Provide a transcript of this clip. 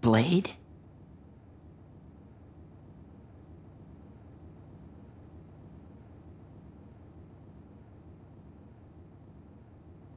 Blade?